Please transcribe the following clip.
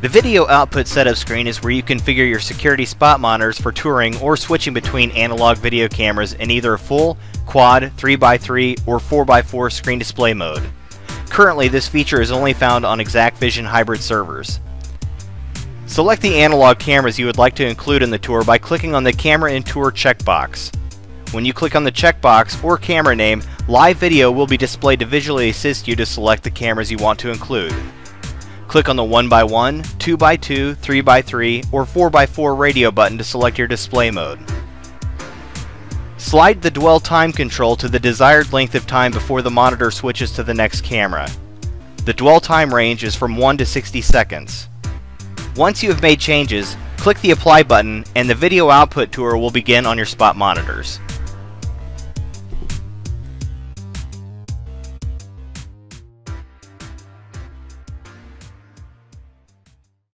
The video output setup screen is where you configure your security spot monitors for touring or switching between analog video cameras in either a full, quad, 3x3, or 4x4 screen display mode. Currently, this feature is only found on exacqVision hybrid servers. Select the analog cameras you would like to include in the tour by clicking on the Camera in Tour checkbox. When you click on the checkbox or camera name, live video will be displayed to visually assist you to select the cameras you want to include. Click on the 1x1, 2x2, 3x3, or 4x4 radio button to select your display mode. Slide the dwell time control to the desired length of time before the monitor switches to the next camera. The dwell time range is from 1 to 60 seconds. Once you have made changes, click the apply button and the video output tour will begin on your spot monitors.